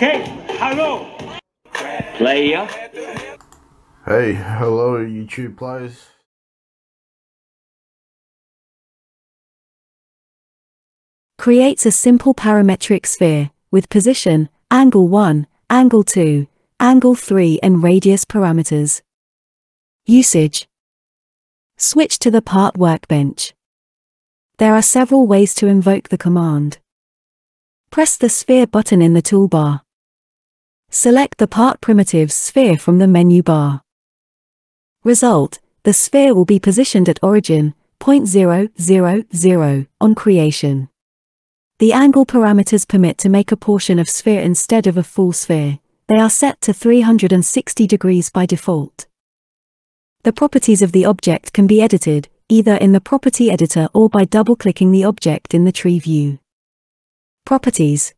Okay, hello. Player. Hey, hello YouTube players. Creates a simple parametric sphere, with position, angle 1, angle 2, angle 3 and radius parameters. Usage Switch to the part workbench. There are several ways to invoke the command. Press the sphere button in the toolbar. Select the part primitive sphere from the menu bar. Result, the sphere will be positioned at origin, .0, 0, 0 on creation. The angle parameters permit to make a portion of sphere instead of a full sphere. They are set to 360 degrees by default. The properties of the object can be edited, either in the property editor or by double-clicking the object in the tree view. Properties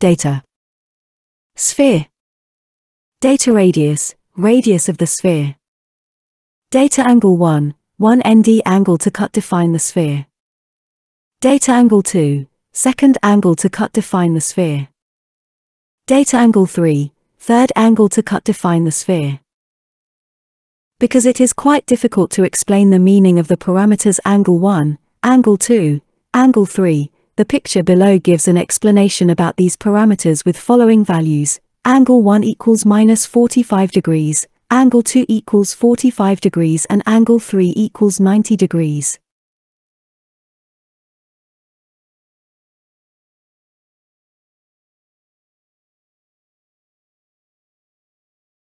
Data Sphere Data radius, radius of the sphere. Data angle 1, 1 ND angle to cut define the sphere. Data angle 2, second angle to cut define the sphere. Data angle 3, third angle to cut define the sphere. Because it is quite difficult to explain the meaning of the parameters angle 1, angle 2, angle 3, the picture below gives an explanation about these parameters with following values. Angle 1 equals minus 45 degrees, angle 2 equals 45 degrees and angle 3 equals 90 degrees.